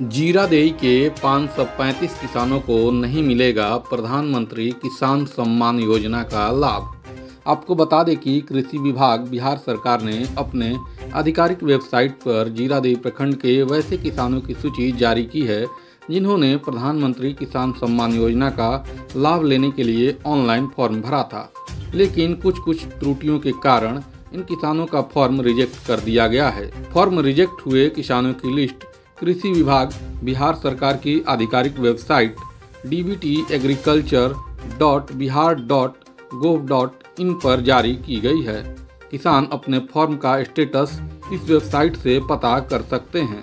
जीरादेई के 535 किसानों को नहीं मिलेगा प्रधानमंत्री किसान सम्मान योजना का लाभ। आपको बता दें कि कृषि विभाग बिहार सरकार ने अपने आधिकारिक वेबसाइट पर जीरादेई प्रखंड के वैसे किसानों की सूची जारी की है, जिन्होंने प्रधानमंत्री किसान सम्मान योजना का लाभ लेने के लिए ऑनलाइन फॉर्म भरा था। लेकिन कुछ कुछ त्रुटियों के कारण इन किसानों का फॉर्म रिजेक्ट कर दिया गया है। फॉर्म रिजेक्ट हुए किसानों की लिस्ट कृषि विभाग, बिहार सरकार की आधिकारिक website D B T agriculture dot Bihar dot gov dot in पर जारी की गई है। किसान अपने फॉर्म का स्टेटस इस वेबसाइट से पता कर सकते हैं।